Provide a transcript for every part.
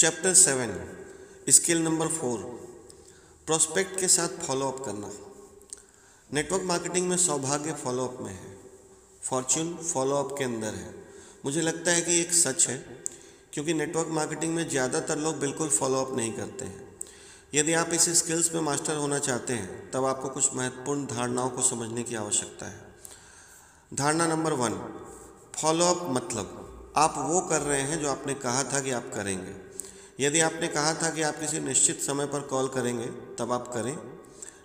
Chapter seven skill number four prospect के साथ follow up करना। नेटवर्क मार्केटिंग में सौभाग्य फॉलोअप में है। फॉर्च्यून फॉलोअप के अंदर है। मुझे लगता है कि एक सच है, क्योंकि नेटवर्क मार्केटिंग में ज़्यादातर लोग बिल्कुल फॉलोअप नहीं करते हैं। यदि आप इस स्किल्स में मास्टर होना चाहते हैं, तब आपको कुछ महत्वपूर्ण धारणाओं को समझने की आवश्यकता है। धारणा नंबर वन फॉलोअप मतलब आप वो कर रहे हैं जो आपने कहा था कि आप करेंगे। यदि आपने कहा था कि आप किसी निश्चित समय पर कॉल करेंगे, तब आप करें।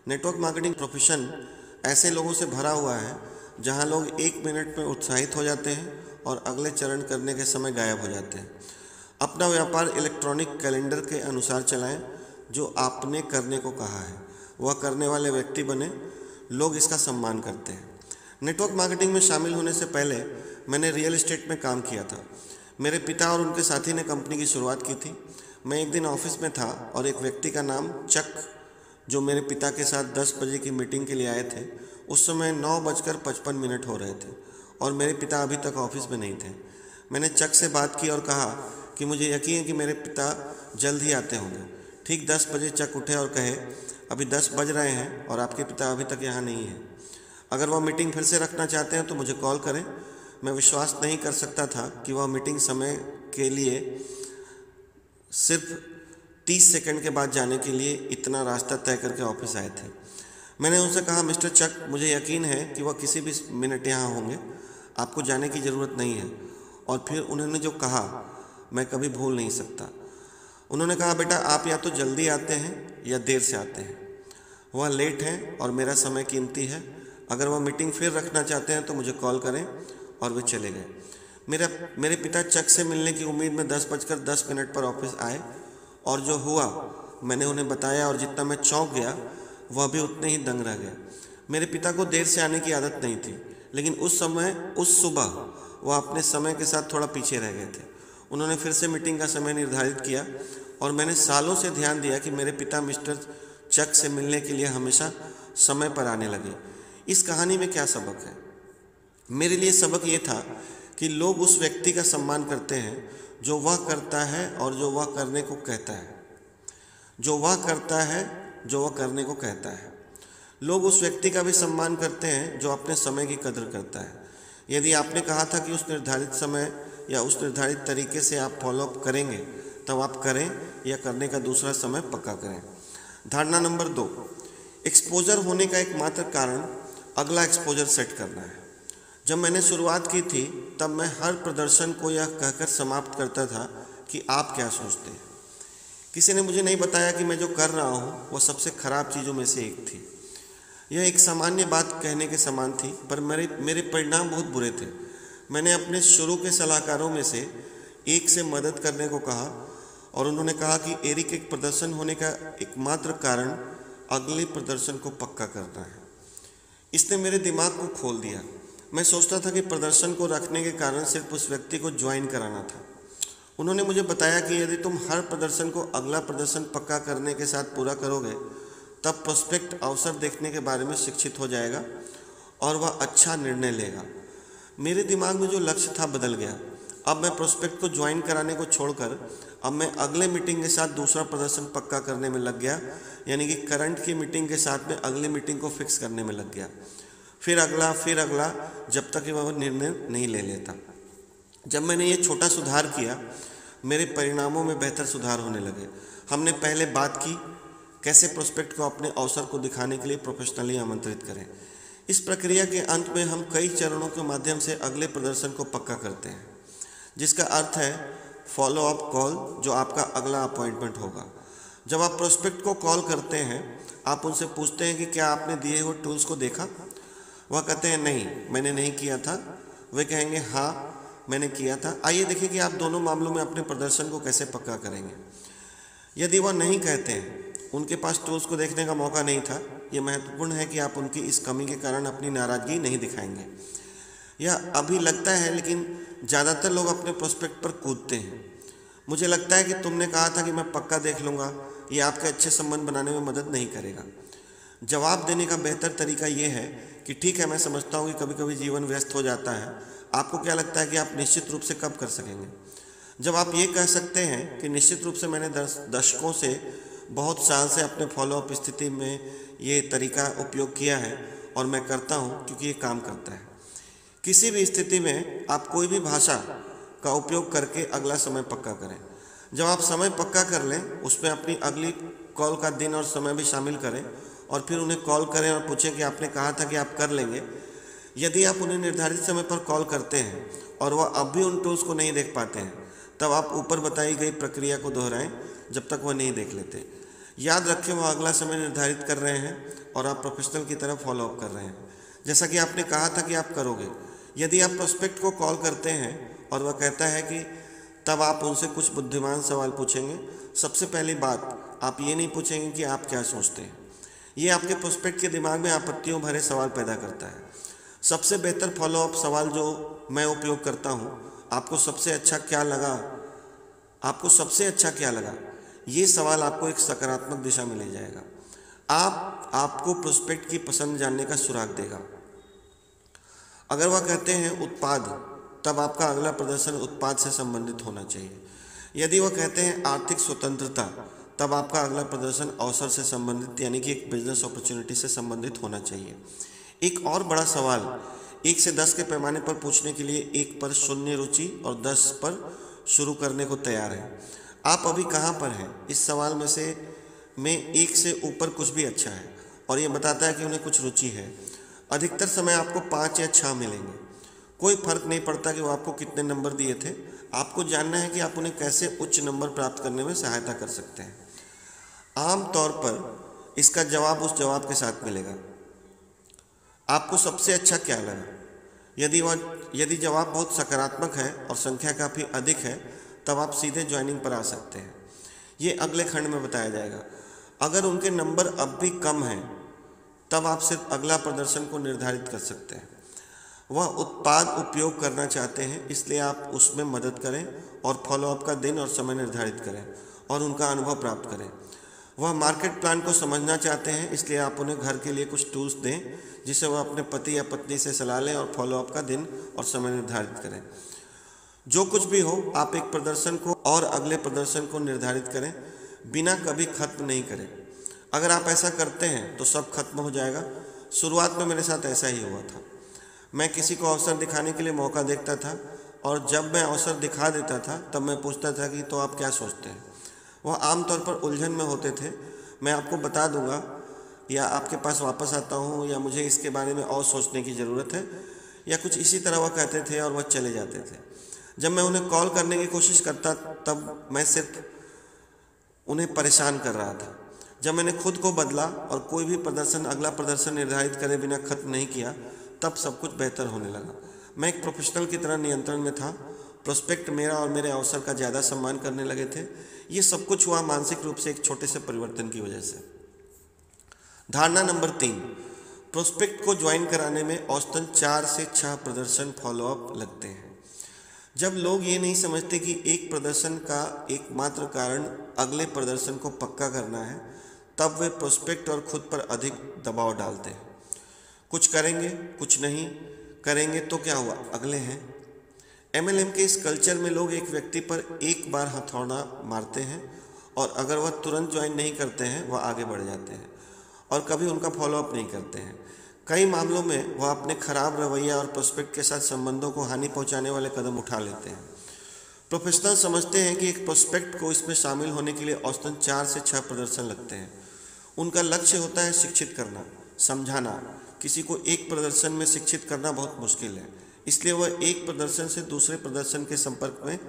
नेटवर्क मार्केटिंग प्रोफेशन ऐसे लोगों से भरा हुआ है, जहाँ लोग एक मिनट में उत्साहित हो जाते हैं और अगले चरण करने के समय गायब हो जाते हैं। अपना व्यापार इलेक्ट्रॉनिक कैलेंडर के अनुसार चलाएँ, जो आपने करने को कहा है। वह करने वाले व्यक्ति बने, लोग इसका सम्मान करते हैं। नेटवर्क मार्केटिंग में शामिल होने से पहले मैंने रियल इस्टेट में काम किया था। मेरे पिता और उनके साथी ने कंपनी की शुरुआत की थी। मैं एक दिन ऑफ़िस में था और एक व्यक्ति का नाम चक, जो मेरे पिता के साथ 10 बजे की मीटिंग के लिए आए थे। उस समय नौ बजकर पचपन मिनट हो रहे थे और मेरे पिता अभी तक ऑफ़िस में नहीं थे। मैंने चक से बात की और कहा कि मुझे यकीन है कि मेरे पिता जल्द ही आते होंगे। ठीक दस बजे चक उठे और कहे, अभी दस बज रहे हैं और आपके पिता अभी तक यहाँ नहीं हैं। अगर वह मीटिंग फिर से रखना चाहते हैं तो मुझे कॉल करें। मैं विश्वास नहीं कर सकता था कि वह मीटिंग समय के लिए सिर्फ़ तीस सेकंड के बाद जाने के लिए इतना रास्ता तय करके ऑफ़िस आए थे। मैंने उनसे कहा, मिस्टर चक, मुझे यकीन है कि वह किसी भी मिनट यहाँ होंगे। आपको जाने की ज़रूरत नहीं है। और फिर उन्होंने जो कहा, मैं कभी भूल नहीं सकता। उन्होंने कहा, बेटा, आप या तो जल्दी आते हैं या देर से आते हैं। वह लेट हैं और मेरा समय कीमती है। अगर वह मीटिंग फिर रखना चाहते हैं तो मुझे कॉल करें और वे चले गए। मेरा, मेरे पिता चक से मिलने की उम्मीद में दस बजकर दस मिनट पर ऑफ़िस आए और जो हुआ, मैंने उन्हें बताया और जितना मैं चौंक गया वह भी उतने ही दंग रह गया मेरे पिता को देर से आने की आदत नहीं थी, लेकिन उस समय, उस सुबह वह अपने समय के साथ थोड़ा पीछे रह गए थे। उन्होंने फिर से मीटिंग का समय निर्धारित किया और मैंने सालों से ध्यान दिया कि मेरे पिता मिस्टर चक से मिलने के लिए हमेशा समय पर आने लगे। इस कहानी में क्या सबक है? मेरे लिए सबक ये था कि लोग उस व्यक्ति का सम्मान करते हैं जो वह करता है और जो वह करने को कहता है। जो वह करता है, जो वह करने को कहता है। लोग उस व्यक्ति का भी सम्मान करते हैं जो अपने समय की कदर करता है। यदि आपने कहा था कि उस निर्धारित समय या उस निर्धारित तरीके से आप फॉलोअप करेंगे, तब आप करें या करने का दूसरा समय पक्का करें। धारणा नंबर दो एक्सपोजर होने का एकमात्र कारण अगला एक्सपोजर सेट करना है। जब मैंने शुरुआत की थी तब मैं हर प्रदर्शन को यह कहकर समाप्त करता था कि आप क्या सोचते हैं। किसी ने मुझे नहीं बताया कि मैं जो कर रहा हूँ वह सबसे खराब चीज़ों में से एक थी। यह एक सामान्य बात कहने के समान थी, पर मेरे मेरे परिणाम बहुत बुरे थे। मैंने अपने शुरू के सलाहकारों में से एक से मदद करने को कहा और उन्होंने कहा कि एरिक एक प्रदर्शन होने का एकमात्र कारण अगले प्रदर्शन को पक्का करना है। इसने मेरे दिमाग को खोल दिया। मैं सोचता था कि प्रदर्शन को रखने के कारण सिर्फ़ उस व्यक्ति को ज्वाइन कराना था। उन्होंने मुझे बताया कि यदि तुम हर प्रदर्शन को अगला प्रदर्शन पक्का करने के साथ पूरा करोगे, तब प्रोस्पेक्ट अवसर देखने के बारे में शिक्षित हो जाएगा और वह अच्छा निर्णय लेगा। मेरे दिमाग में जो लक्ष्य था बदल गया। अब मैं प्रोस्पेक्ट को ज्वाइन कराने को छोड़कर, अब मैं अगले मीटिंग के साथ दूसरा प्रदर्शन पक्का करने में लग गया, यानी कि करंट की मीटिंग के साथ में अगली मीटिंग को फिक्स करने में लग गया। फिर अगला फिर अगला, जब तक कि वह निर्णय नहीं ले लेता। जब मैंने ये छोटा सुधार किया, मेरे परिणामों में बेहतर सुधार होने लगे। हमने पहले बात की, कैसे प्रोस्पेक्ट को अपने अवसर को दिखाने के लिए प्रोफेशनली आमंत्रित करें। इस प्रक्रिया के अंत में हम कई चरणों के माध्यम से अगले प्रदर्शन को पक्का करते हैं, जिसका अर्थ है फॉलो अप कॉल जो आपका अगला अपॉइंटमेंट होगा। जब आप प्रोस्पेक्ट को कॉल करते हैं, आप उनसे पूछते हैं कि क्या आपने दिए हुए टूल्स को देखा? वह कहते हैं, नहीं, मैंने नहीं किया था। वे कहेंगे हाँ मैंने किया था। आइए देखिए कि आप दोनों मामलों में अपने प्रदर्शन को कैसे पक्का करेंगे। यदि वह नहीं कहते हैं उनके पास टूल्स को देखने का मौका नहीं था। यह महत्वपूर्ण है कि आप उनकी इस कमी के कारण अपनी नाराज़गी नहीं दिखाएँगे। यह अभी लगता है, लेकिन ज़्यादातर लोग अपने प्रोस्पेक्ट पर कूदते हैं। मुझे लगता है कि तुमने कहा था कि मैं पक्का देख लूँगा। ये आपके अच्छे संबंध बनाने में मदद नहीं करेगा। जवाब देने का बेहतर तरीका यह है कि ठीक है, मैं समझता हूँ कि कभी कभी जीवन व्यस्त हो जाता है। आपको क्या लगता है कि आप निश्चित रूप से कब कर सकेंगे? जब आप ये कह सकते हैं कि निश्चित रूप से मैंने दशकों से बहुत साल से अपने फॉलोअप स्थिति में ये तरीका उपयोग किया है और मैं करता हूँ क्योंकि ये काम करता है। किसी भी स्थिति में आप कोई भी भाषा का उपयोग करके अगला समय पक्का करें। जब आप समय पक्का कर लें, उसमें अपनी अगली कॉल का दिन और समय भी शामिल करें और फिर उन्हें कॉल करें और पूछें कि आपने कहा था कि आप कर लेंगे। यदि आप उन्हें निर्धारित समय पर कॉल करते हैं और वह अब भी उन टूल्स को नहीं देख पाते हैं, तब आप ऊपर बताई गई प्रक्रिया को दोहराएँ, जब तक वह नहीं देख लेते। याद रखें, वह अगला समय निर्धारित कर रहे हैं और आप प्रोफेशनल की तरफ़ फॉलोअप कर रहे हैं। जैसा कि आपने कहा था कि आप करोगे। यदि आप प्रोस्पेक्ट को कॉल करते हैं और वह कहता है कि तब आप उनसे कुछ बुद्धिमान सवाल पूछेंगे, सबसे पहली बात, आप ये नहीं पूछेंगे कि आप क्या सोचते हैं। ये आपके प्रोस्पेक्ट के दिमाग में आपत्तियों भरे सवाल पैदा करता है। सबसे बेहतर फॉलोअप सवाल जो मैं उपयोग करता हूँ, आपको सबसे अच्छा क्या लगा? आपको सबसे अच्छा क्या लगा? ये सवाल आपको एक सकारात्मक दिशा में ले जाएगा। आप, आपको प्रोस्पेक्ट की पसंद जानने का सुराग देगा। अगर वह कहते हैं उत्पाद, तब आपका अगला प्रदर्शन उत्पाद से संबंधित होना चाहिए। यदि वह कहते हैं आर्थिक स्वतंत्रता तब आपका अगला प्रदर्शन अवसर से संबंधित, यानी कि एक बिज़नेस अपॉर्चुनिटी से संबंधित होना चाहिए। एक और बड़ा सवाल, एक से दस के पैमाने पर पूछने के लिए एक पर शून्य रुचि और दस पर शुरू करने को तैयार है। आप अभी कहाँ पर हैं? इस सवाल में से में एक से ऊपर कुछ भी अच्छा है, और ये बताता है कि उन्हें कुछ रुचि है। अधिकतर समय आपको पाँच या छः मिलेंगे। कोई फ़र्क नहीं पड़ता कि वो आपको कितने नंबर दिए थे। आपको जानना है कि आप उन्हें कैसे उच्च नंबर प्राप्त करने में सहायता कर सकते हैं। आम तौर पर इसका जवाब उस जवाब के साथ मिलेगा। आपको सबसे अच्छा क्या लगा? यदि वह, यदि जवाब बहुत सकारात्मक है और संख्या काफ़ी अधिक है, तब आप सीधे ज्वाइनिंग पर आ सकते हैं। ये अगले खंड में बताया जाएगा। अगर उनके नंबर अब भी कम हैं, तब आप सिर्फ़ अगला प्रदर्शन को निर्धारित कर सकते हैं। वह उत्पाद उपयोग करना चाहते हैं, इसलिए आप उसमें मदद करें और फॉलोअप का दिन और समय निर्धारित करें और उनका अनुभव प्राप्त करें। वह मार्केट प्लान को समझना चाहते हैं, इसलिए आप उन्हें घर के लिए कुछ टूल्स दें जिसे वह अपने पति या पत्नी से सलाह लें और फॉलोअप का दिन और समय निर्धारित करें। जो कुछ भी हो, आप एक प्रदर्शन को और अगले प्रदर्शन को निर्धारित करें, बिना कभी खत्म नहीं करें। अगर आप ऐसा करते हैं तो सब खत्म हो जाएगा। शुरुआत में मेरे साथ ऐसा ही हुआ था। मैं किसी को अवसर दिखाने के लिए मौका देखता था, और जब मैं अवसर दिखा देता था, तब मैं पूछता था कि तो आप क्या सोचते हैं? वह आमतौर पर उलझन में होते थे। मैं आपको बता दूँगा, या आपके पास वापस आता हूँ, या मुझे इसके बारे में और सोचने की ज़रूरत है, या कुछ इसी तरह वह कहते थे और वह चले जाते थे। जब मैं उन्हें कॉल करने की कोशिश करता, तब मैं सिर्फ़ उन्हें परेशान कर रहा था। जब मैंने खुद को बदला और कोई भी प्रदर्शन, अगला प्रदर्शन निर्धारित करे बिना खत्म नहीं किया, तब सब कुछ बेहतर होने लगा। मैं एक प्रोफेशनल की तरह नियंत्रण में था प्रोस्पेक्ट मेरा और मेरे अवसर का ज़्यादा सम्मान करने लगे थे। ये सब कुछ हुआ मानसिक रूप से एक छोटे से परिवर्तन की वजह से। धारणा नंबर तीन प्रोस्पेक्ट को ज्वाइन कराने में औसतन चार से छह प्रदर्शन फॉलोअप लगते हैं। जब लोग ये नहीं समझते कि एक प्रदर्शन का एकमात्र कारण अगले प्रदर्शन को पक्का करना है, तब वे प्रोस्पेक्ट और खुद पर अधिक दबाव डालते हैं। कुछ करेंगे, कुछ नहीं, करेंगे तो क्या हुआ? अगले हैं। एमएलएम के इस कल्चर में लोग एक व्यक्ति पर एक बार हथौड़ा मारते हैं और अगर वह तुरंत ज्वाइन नहीं करते हैं, वह आगे बढ़ जाते हैं और कभी उनका फॉलोअप नहीं करते हैं। कई मामलों में वह अपने खराब रवैया और प्रोस्पेक्ट के साथ संबंधों को हानि पहुँचाने वाले कदम उठा लेते हैं। प्रोफेशनल समझते हैं कि एक प्रोस्पेक्ट को इसमें शामिल होने के लिए औसतन चार से छः प्रदर्शन लगते हैं। उनका लक्ष्य होता है शिक्षित करना, समझाना। किसी को एक प्रदर्शन में शिक्षित करना बहुत मुश्किल है। इसलिए वह एक प्रदर्शन से दूसरे प्रदर्शन के संपर्क में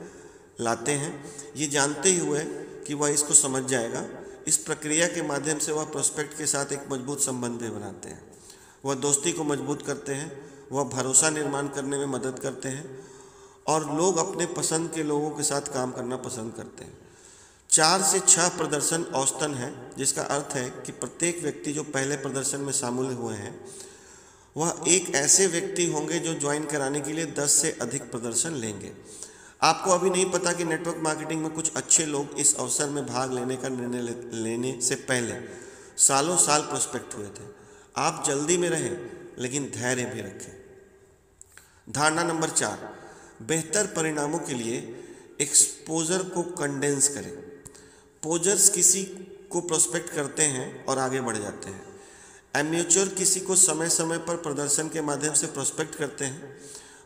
लाते हैं। ये जानते हुए कि वह इसको समझ जाएगा। इस प्रक्रिया के माध्यम से वह प्रोस्पेक्ट के साथ एक मज़बूत संबंध बनाते हैं। वह दोस्ती को मज़बूत करते हैं। वह भरोसा निर्माण करने में मदद करते हैं और लोग अपने पसंद के लोगों के साथ काम करना पसंद करते हैं। चार से छह प्रदर्शन औसतन है, जिसका अर्थ है कि प्रत्येक व्यक्ति जो पहले प्रदर्शन में शामिल हुए हैं वह एक ऐसे व्यक्ति होंगे जो ज्वाइन कराने के लिए दस से अधिक प्रदर्शन लेंगे। आपको अभी नहीं पता कि नेटवर्क मार्केटिंग में कुछ अच्छे लोग इस अवसर में भाग लेने का निर्णय लेने से पहले सालों साल प्रोस्पेक्ट हुए थे। आप जल्दी में रहें, लेकिन धैर्य भी रखें। धारणा नंबर चार, बेहतर परिणामों के लिए एक्सपोजर को कंडेंस करें। पोजर्स किसी को प्रोस्पेक्ट करते हैं और आगे बढ़ जाते हैं। एम्यूचर किसी को समय समय पर प्रदर्शन के माध्यम से प्रोस्पेक्ट करते हैं।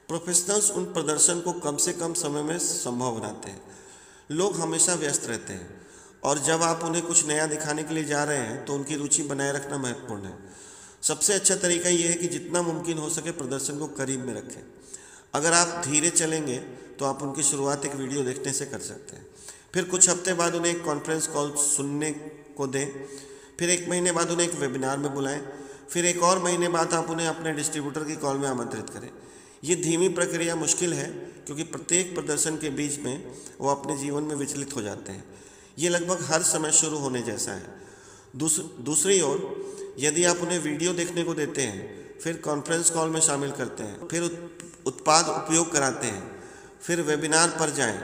प्रोफेशनल्स उन प्रदर्शन को कम से कम समय में संभव बनाते हैं। लोग हमेशा व्यस्त रहते हैं। और जब आप उन्हें कुछ नया दिखाने के लिए जा रहे हैं तो उनकी रुचि बनाए रखना महत्वपूर्ण है। सबसे अच्छा तरीका ये है कि जितना मुमकिन हो सके प्रदर्शन को करीब में रखें। अगर आप धीरे चलेंगे तो आप उनकी शुरुआत एक वीडियो देखने से कर सकते हैं। फिर कुछ हफ़्ते बाद उन्हें एक कॉन्फ्रेंस कॉल सुनने को दें। फिर एक महीने बाद उन्हें एक वेबिनार में बुलाएँ फिर एक और महीने बाद आप उन्हें अपने डिस्ट्रीब्यूटर की कॉल में आमंत्रित करें। ये धीमी प्रक्रिया मुश्किल है क्योंकि प्रत्येक प्रदर्शन के बीच में वो अपने जीवन में विचलित हो जाते हैं। ये लगभग हर समय शुरू होने जैसा है। दूस, दूसरी ओर यदि आप उन्हें वीडियो देखने को देते हैं फिर कॉन्फ्रेंस कॉल में शामिल करते हैं फिर उत्पाद उपयोग कराते हैं फिर वेबिनार पर जाएँ,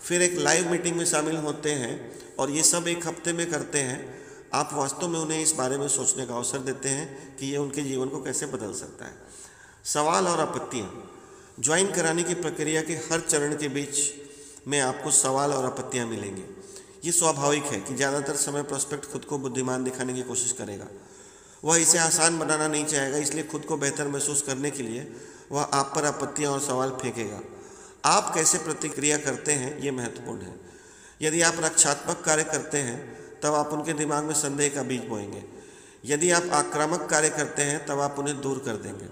फिर एक लाइव मीटिंग में शामिल होते हैं और ये सब एक हफ़्ते में करते हैं आप वास्तव में उन्हें इस बारे में सोचने का अवसर देते हैं कि ये उनके जीवन को कैसे बदल सकता है। सवाल और आपत्तियाँ। ज्वाइन कराने की प्रक्रिया के हर चरण के बीच में आपको सवाल और आपत्तियाँ मिलेंगी। ये स्वाभाविक है कि ज़्यादातर समय प्रोस्पेक्ट खुद को बुद्धिमान दिखाने की कोशिश करेगा। वह इसे आसान बनाना नहीं चाहेगा, इसलिए खुद को बेहतर महसूस करने के लिए वह आप पर आपत्तियाँ और सवाल फेंकेगा। आप कैसे प्रतिक्रिया करते हैं, ये महत्वपूर्ण है। यदि आप रक्षात्मक कार्य करते हैं तब आप उनके दिमाग में संदेह का बीज बोएँगे। यदि आप आक्रामक कार्य करते हैं, तब आप उन्हें दूर कर देंगे।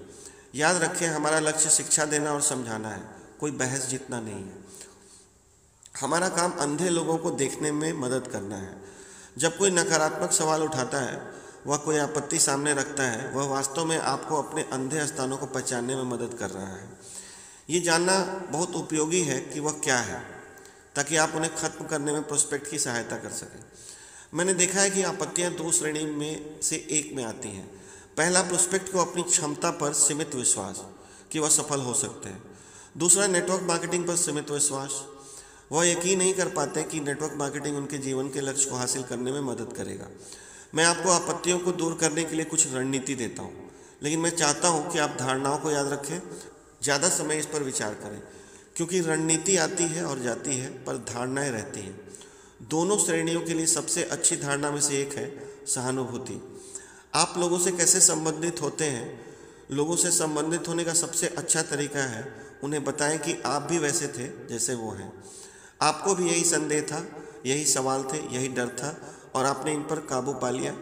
याद रखें, हमारा लक्ष्य शिक्षा देना और समझाना है। कोई बहस जीतना नहीं है। हमारा काम अंधे लोगों को देखने में मदद करना है। जब कोई नकारात्मक सवाल उठाता है, वह कोई आपत्ति सामने रखता है, वह वास्तव में आपको अपने अंधे स्थानों को पहचानने में मदद कर रहा है। ये जानना बहुत उपयोगी है कि वह क्या है, ताकि आप उन्हें खत्म करने में प्रोस्पेक्ट की सहायता कर सकें। मैंने देखा है कि आपत्तियाँ दो श्रेणी में से एक में आती हैं। पहला प्रोस्पेक्ट को अपनी क्षमता पर सीमित विश्वास कि वह सफल हो सकते हैं। दूसरा नेटवर्क मार्केटिंग पर सीमित विश्वास। वह यकीन नहीं कर पाते कि नेटवर्क मार्केटिंग उनके जीवन के लक्ष्य को हासिल करने में मदद करेगा। मैं आपको आपत्तियों को दूर करने के लिए कुछ रणनीति देता हूँ, लेकिन मैं चाहता हूँ कि आप धारणाओं को याद रखें। ज़्यादा समय इस पर विचार करें, क्योंकि रणनीति आती है और जाती है, पर धारणाएँ रहती हैं। दोनों श्रेणियों के लिए सबसे अच्छी धारणा में से एक है सहानुभूति। आप लोगों से कैसे संबंधित होते हैं? लोगों से संबंधित होने का सबसे अच्छा तरीका है उन्हें बताएँ कि आप भी वैसे थे जैसे वो हैं। आपको भी यही संदेह था, यही सवाल थे, यही डर था और आपने इन पर काबू पा लिया।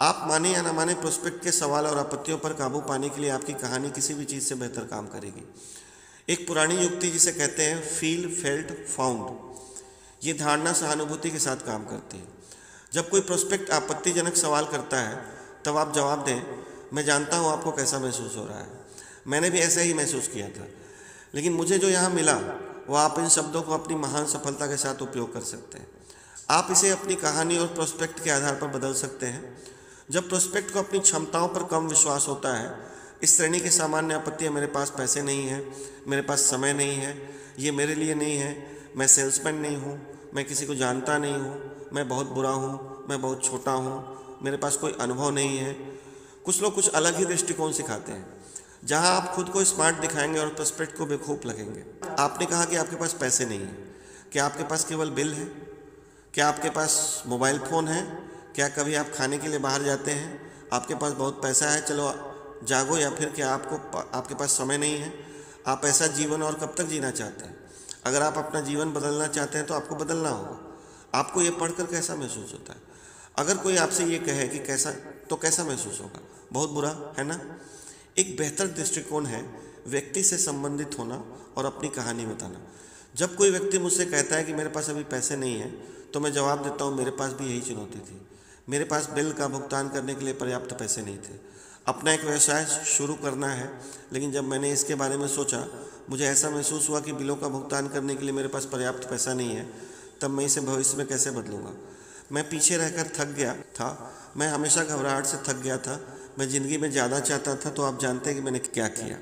आप माने या ना माने प्रोस्पेक्ट के सवाल और आपत्तियों पर काबू पाने के लिए आपकी कहानी किसी भी चीज़ से बेहतर काम करेगी। एक पुरानी युक्ति जिसे कहते हैं फील फेल्ट फाउंड ये धारणा सहानुभूति के साथ काम करती है। जब कोई प्रोस्पेक्ट आपत्तिजनक सवाल करता है, तब आप जवाब दें, मैं जानता हूँ आपको कैसा महसूस हो रहा है। मैंने भी ऐसा ही महसूस किया था। लेकिन मुझे जो यहाँ मिला वह आप इन शब्दों को अपनी महान सफलता के साथ उपयोग कर सकते हैं। आप इसे अपनी कहानी और प्रोस्पेक्ट के आधार पर बदल सकते हैं। जब प्रोस्पेक्ट को अपनी क्षमताओं पर कम विश्वास होता है, इस श्रेणी की सामान्य आपत्तियाँ, मेरे पास पैसे नहीं हैं, मेरे पास समय नहीं है, ये मेरे लिए नहीं है, मैं सेल्समैन नहीं हूँ मैं किसी को जानता नहीं हूँ, मैं बहुत बुरा हूँ, मैं बहुत छोटा हूँ, मेरे पास कोई अनुभव नहीं है। कुछ लोग कुछ अलग ही दृष्टिकोण सिखाते हैं, जहाँ आप खुद को स्मार्ट दिखाएँगे और प्रोस्पेक्ट को बेखूब लगेंगे। आपने कहा कि आपके पास पैसे नहीं हैं। क्या आपके पास केवल बिल है? क्या आपके पास मोबाइल फ़ोन है? क्या कभी आप खाने के लिए बाहर जाते हैं? आपके पास बहुत पैसा है, चलो जागो या फिर क्या आपको आपके पास समय नहीं है? आप ऐसा जीवन और कब तक जीना चाहते हैं? अगर आप अपना जीवन बदलना चाहते हैं तो आपको बदलना होगा। आपको ये पढ़कर कैसा महसूस होता है? अगर कोई आपसे ये कहे कि कैसा तो कैसा महसूस होगा? बहुत बुरा, है ना? एक बेहतर दृष्टिकोण है व्यक्ति से संबंधित होना और अपनी कहानी बताना। जब कोई व्यक्ति मुझसे कहता है कि मेरे पास अभी पैसे नहीं है तो मैं जवाब देता हूँ, मेरे पास भी यही चुनौती थी। मेरे पास बिल का भुगतान करने के लिए पर्याप्त पैसे नहीं थे। अपना एक व्यवसाय शुरू करना है। लेकिन जब मैंने इसके बारे में सोचा, मुझे ऐसा महसूस हुआ कि बिलों का भुगतान करने के लिए मेरे पास पर्याप्त पैसा नहीं है, तब मैं इसे भविष्य में कैसे बदलूँगा? मैं पीछे रहकर थक गया था। मैं हमेशा घबराहट से थक गया था। मैं ज़िंदगी में ज़्यादा चाहता था तो आप जानते हैं कि मैंने क्या किया।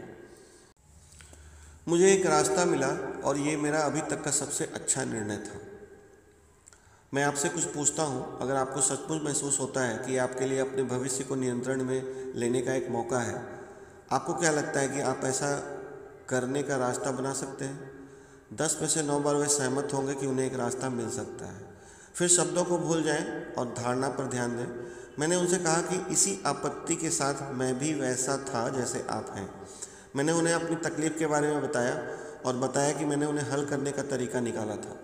मुझे एक रास्ता मिला और ये मेरा अभी तक का सबसे अच्छा निर्णय था। मैं आपसे कुछ पूछता हूँ। अगर आपको सचमुच महसूस होता है कि आपके लिए अपने भविष्य को नियंत्रण में लेने का एक मौका है, आपको क्या लगता है कि आप ऐसा करने का रास्ता बना सकते हैं? दस में से नौ बार वे सहमत होंगे कि उन्हें एक रास्ता मिल सकता है। फिर शब्दों को भूल जाएँ और धारणा पर ध्यान दें। मैंने उनसे कहा कि इसी आपत्ति के साथ मैं भी वैसा था जैसे आप हैं। मैंने उन्हें अपनी तकलीफ़ के बारे में बताया और बताया कि मैंने उन्हें हल करने का तरीका निकाला था।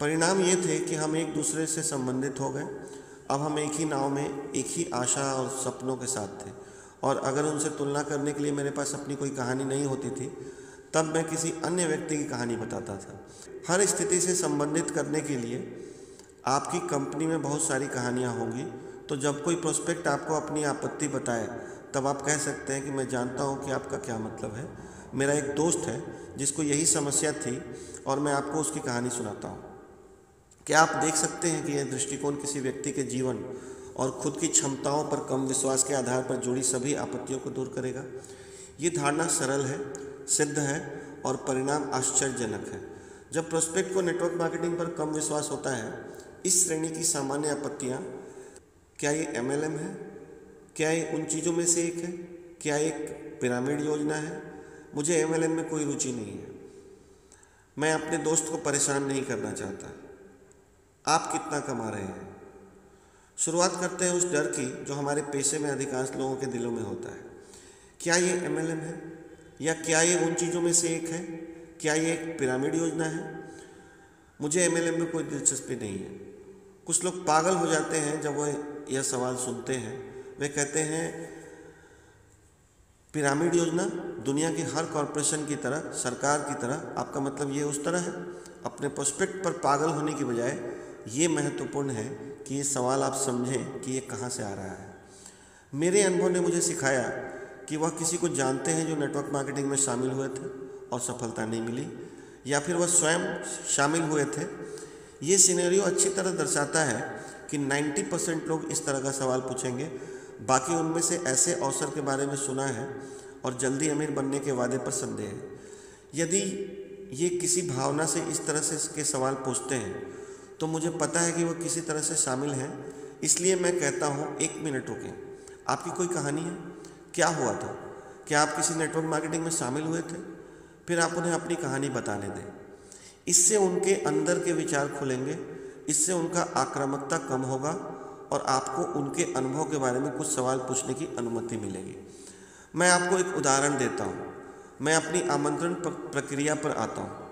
परिणाम ये थे कि हम एक दूसरे से संबंधित हो गए। अब हम एक ही नाव में, एक ही आशा और सपनों के साथ थे। और अगर उनसे तुलना करने के लिए मेरे पास अपनी कोई कहानी नहीं होती थी, तब मैं किसी अन्य व्यक्ति की कहानी बताता था। हर स्थिति से संबंधित करने के लिए आपकी कंपनी में बहुत सारी कहानियाँ होंगी। तो जब कोई प्रोस्पेक्ट आपको अपनी आपत्ति बताए, तब आप कह सकते हैं कि मैं जानता हूँ कि आपका क्या मतलब है। मेरा एक दोस्त है, जिसको यही समस्या थी और मैं आपको उसकी कहानी सुनाता हूँ। क्या आप देख सकते हैं कि यह दृष्टिकोण किसी व्यक्ति के जीवन और खुद की क्षमताओं पर कम विश्वास के आधार पर जुड़ी सभी आपत्तियों को दूर करेगा? ये धारणा सरल है, सिद्ध है और परिणाम आश्चर्यजनक है। जब प्रोस्पेक्ट को नेटवर्क मार्केटिंग पर कम विश्वास होता है, इस श्रेणी की सामान्य आपत्तियाँ, क्या ये एम है? क्या ये उन चीज़ों में से एक है? क्या एक पिरामिड योजना है? मुझे एमएलएम में कोई रुचि नहीं है। मैं अपने दोस्त को परेशान नहीं करना चाहता। आप कितना कमा रहे हैं? शुरुआत करते हैं उस डर की जो हमारे पेशे में अधिकांश लोगों के दिलों में होता है। क्या ये एमएलएम है? या क्या ये उन चीज़ों में से एक है? क्या ये एक पिरामिड योजना है? मुझे एमएलएम में कोई दिलचस्पी नहीं है। कुछ लोग पागल हो जाते हैं जब वो यह सवाल सुनते हैं। वे कहते हैं, पिरामिड योजना दुनिया की हर कॉरपोरेशन की तरह, सरकार की तरह, आपका मतलब ये उस तरह है? अपने प्रोस्पेक्ट पर पागल होने की बजाय ये महत्वपूर्ण है कि ये सवाल आप समझें कि ये कहाँ से आ रहा है। मेरे अनुभव ने मुझे सिखाया कि वह किसी को जानते हैं जो नेटवर्क मार्केटिंग में शामिल हुए थे और सफलता नहीं मिली, या फिर वह स्वयं शामिल हुए थे। ये सिनेरियो अच्छी तरह दर्शाता है कि 90 परसेंट लोग इस तरह का सवाल पूछेंगे। बाकी उनमें से ऐसे अवसर के बारे में सुना है और जल्दी अमीर बनने के वादे पर संदेह है। यदि ये किसी भावना से इस तरह से इसके सवाल पूछते हैं तो मुझे पता है कि वो किसी तरह से शामिल हैं, इसलिए मैं कहता हूँ, एक मिनट रुकें। आपकी कोई कहानी है? क्या हुआ था? क्या आप किसी नेटवर्क मार्केटिंग में शामिल हुए थे? फिर आप उन्हें अपनी कहानी बताने दें। इससे उनके अंदर के विचार खुलेंगे, इससे उनका आक्रामकता कम होगा और आपको उनके अनुभव के बारे में कुछ सवाल पूछने की अनुमति मिलेगी। मैं आपको एक उदाहरण देता हूँ। मैं अपनी आमंत्रण प्रक्रिया पर आता हूँ।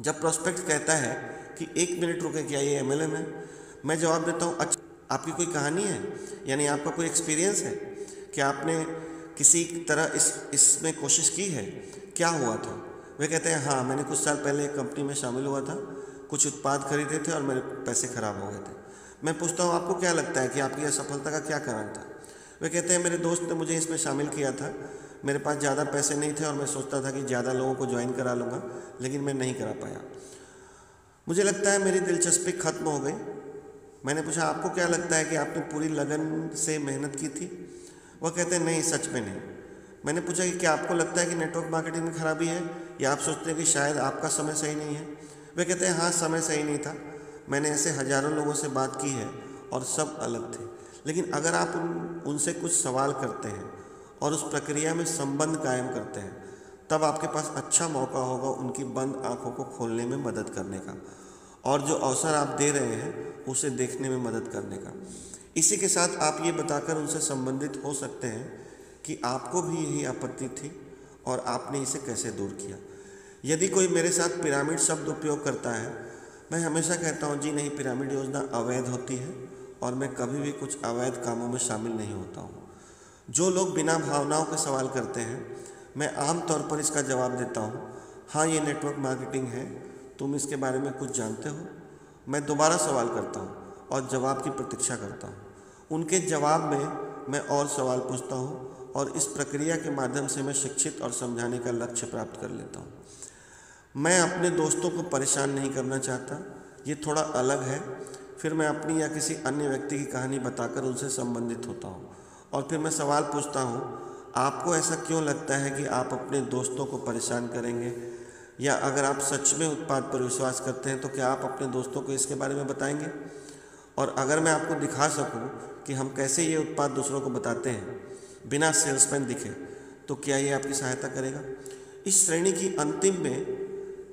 जब प्रोस्पेक्ट कहता है कि एक मिनट रुके क्या ये एम एल है मैं। जवाब देता हूँ अच्छा आपकी कोई कहानी है? यानी आपका कोई एक्सपीरियंस है? कि आपने किसी तरह इस, इसमें कोशिश की है? क्या हुआ था? वे कहते हैं हाँ मैंने कुछ साल पहले एक कंपनी में शामिल हुआ था। कुछ उत्पाद खरीदे थे और मेरे पैसे खराब हो गए थे। मैं पूछता हूँ, आपको क्या लगता है कि आपकी असफलता का क्या कारण था? वे कहते हैं, मेरे दोस्त ने मुझे इसमें शामिल किया था। मेरे पास ज़्यादा पैसे नहीं थे और मैं सोचता था कि ज़्यादा लोगों को ज्वाइन करा लूँगा, लेकिन मैं नहीं करा पाया। मुझे लगता है मेरी दिलचस्पी खत्म हो गई। मैंने पूछा, आपको क्या लगता है कि आपने पूरी लगन से मेहनत की थी? वह कहते हैं नहीं, सच में नहीं। मैंने पूछा कि क्या आपको लगता है कि नेटवर्क मार्केटिंग में खराबी है? या आप सोचते हैं कि शायद आपका समय सही नहीं है? वे कहते हैं हाँ समय सही नहीं था। मैंने ऐसे हज़ारों लोगों से बात की है और सब अलग थे। लेकिन अगर आप उन, उनसे कुछ सवाल करते हैं और उस प्रक्रिया में संबंध कायम करते हैं तब आपके पास अच्छा मौका होगा उनकी बंद आँखों को खोलने में मदद करने का। और जो अवसर आप दे रहे हैं, उसे देखने में मदद करने का। इसी के साथ आप ये बताकर उनसे संबंधित हो सकते हैं कि आपको भी यही आपत्ति थी और आपने इसे कैसे दूर किया। यदि कोई मेरे साथ पिरामिड शब्द उपयोग करता है, मैं हमेशा कहता हूँ, जी नहीं, पिरामिड योजना अवैध होती है और मैं कभी भी कुछ अवैध कामों में शामिल नहीं होता हूँ। जो लोग बिना भावनाओं के सवाल करते हैं मैं आम तौर पर इसका जवाब देता हूँ। हाँ ये नेटवर्क मार्केटिंग है। तुम इसके बारे में कुछ जानते हो? मैं दोबारा सवाल करता हूँ और जवाब की प्रतीक्षा करता हूँ। उनके जवाब में मैं और सवाल पूछता हूँ और इस प्रक्रिया के माध्यम से मैं शिक्षित और समझाने का लक्ष्य प्राप्त कर लेता हूँ। मैं अपने दोस्तों को परेशान नहीं करना चाहता। ये थोड़ा अलग है। फिर मैं अपनी या किसी अन्य व्यक्ति की कहानी बताकर उनसे संबंधित होता हूँ। और फिर मैं सवाल पूछता हूँ आपको ऐसा क्यों लगता है कि आप अपने दोस्तों को परेशान करेंगे? या अगर आप सच में उत्पाद पर विश्वास करते हैं तो क्या आप अपने दोस्तों को इसके बारे में बताएँगे? और अगर मैं आपको दिखा सकूँ कि हम कैसे ये उत्पाद दूसरों को बताते हैं, बिना सेल्समैन दिखे तो क्या ये आपकी सहायता करेगा? इस श्रेणी की अंतिम में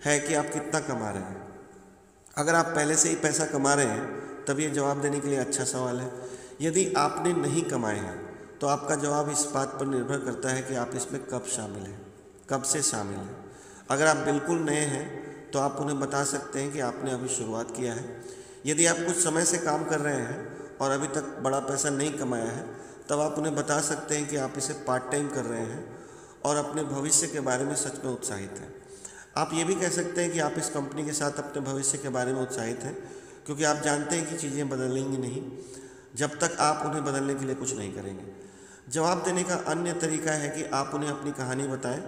है कि आप कितना कमा रहे हैं। अगर आप पहले से ही पैसा कमा रहे हैं, तब ये जवाब देने के लिए अच्छा सवाल है। यदि आपने नहीं कमाए हैं तो आपका जवाब इस बात पर निर्भर करता है कि आप इसमें कब शामिल हैं, कब से शामिल हैं। अगर आप बिल्कुल नए हैं तो आप उन्हें बता सकते हैं कि आपने अभी शुरुआत किया है। यदि आप कुछ समय से काम कर रहे हैं और अभी तक बड़ा पैसा नहीं कमाया है, तब आप उन्हें बता सकते हैं कि आप इसे पार्ट टाइम कर रहे हैं और अपने भविष्य के बारे में सच में उत्साहित हैं। आप ये भी कह सकते हैं कि आप इस कंपनी के साथ अपने भविष्य के बारे में उत्साहित हैं, क्योंकि आप जानते हैं कि चीज़ें बदलेंगी नहीं। जब तक आप उन्हें बदलने के लिए कुछ नहीं करेंगे। जवाब देने का अन्य तरीका है कि आप उन्हें अपनी कहानी बताएँ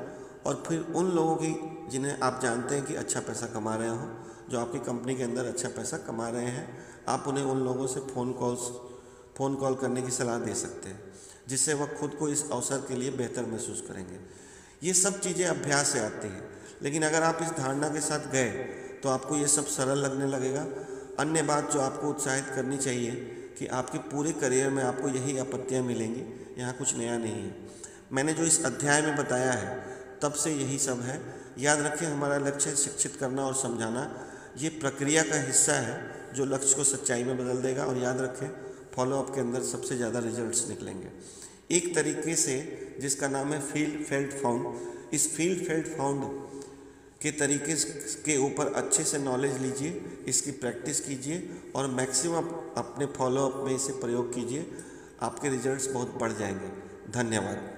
और फिर उन लोगों की जिन्हें आप जानते हैं कि अच्छा पैसा कमा रहे हो, जो आपकी कंपनी के अंदर अच्छा पैसा कमा रहे हैं, आप उन्हें उन लोगों से फ़ोन कॉल्स फ़ोन कॉल करने की सलाह दे सकते हैं, जिससे वह खुद को इस अवसर के लिए बेहतर महसूस करेंगे। ये सब चीज़ें अभ्यास से आती हैं, लेकिन अगर आप इस धारणा के साथ गए तो आपको ये सब सरल लगने लगेगा। अन्य बात जो आपको उत्साहित करनी चाहिए कि आपके पूरे करियर में आपको यही आपत्तियाँ मिलेंगी, यहाँ कुछ नया नहीं है। मैंने जो इस अध्याय में बताया है, तब से यही सब है। याद रखें, हमारा लक्ष्य शिक्षित करना और समझाना। ये प्रक्रिया का हिस्सा है, जो लक्ष्य को सच्चाई में बदल देगा। और याद रखें फॉलोअप के अंदर सबसे ज़्यादा रिजल्ट्स निकलेंगे। एक तरीके से, जिसका नाम है फ़ील्ड फेल्ट फाउंड इस फ़ील्ड फेल्ट फाउंड के तरीके के ऊपर अच्छे से नॉलेज लीजिए, इसकी प्रैक्टिस कीजिए और मैक्सिमम अपने फॉलोअप में इसे प्रयोग कीजिए, आपके रिजल्ट्स बहुत बढ़ जाएँगे। धन्यवाद।